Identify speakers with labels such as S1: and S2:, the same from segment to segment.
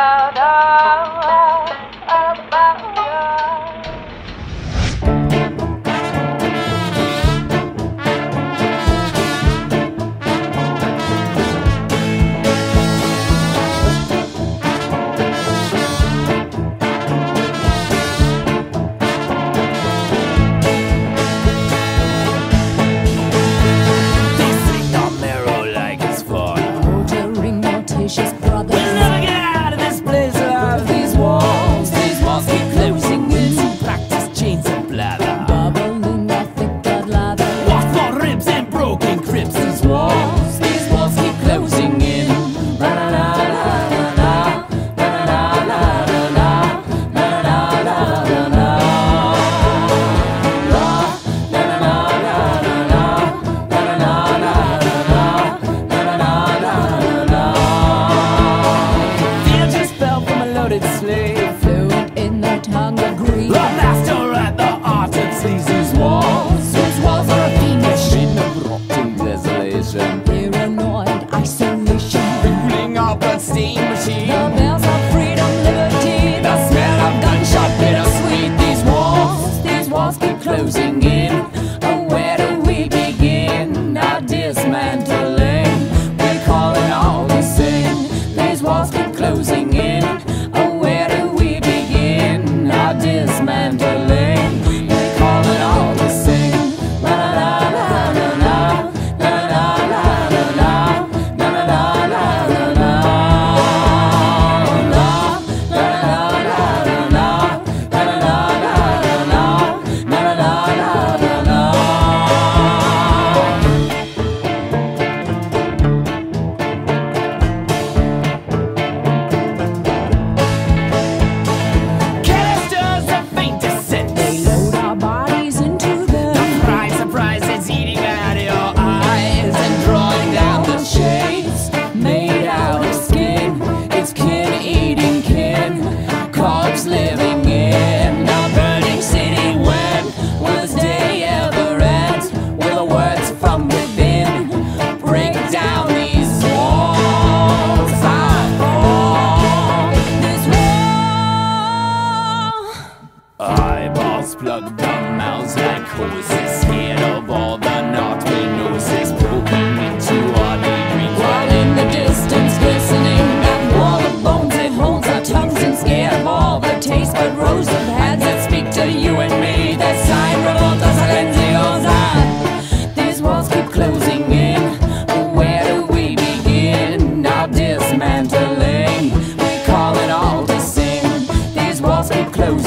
S1: Oh.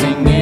S1: singing.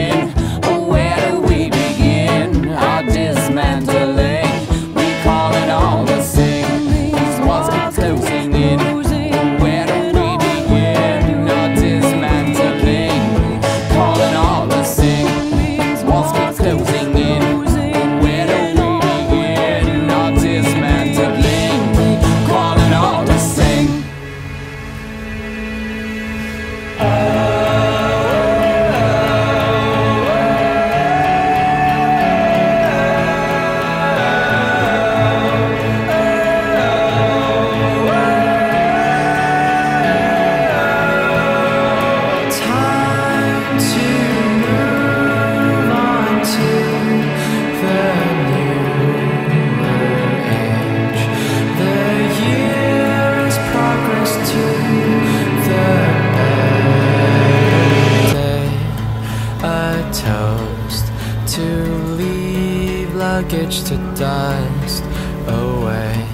S1: Luggage to dust away.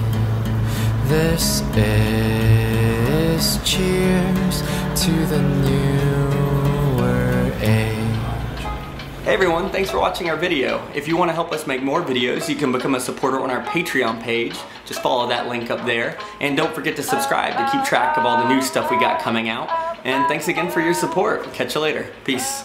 S1: This is cheers to the newer age.
S2: Hey everyone, thanks for watching our video. If you want to help us make more videos, you can become a supporter on our Patreon page. Just follow that link up there. And don't forget to subscribe to keep track of all the new stuff we got coming out. And thanks again for your support. Catch you later. Peace.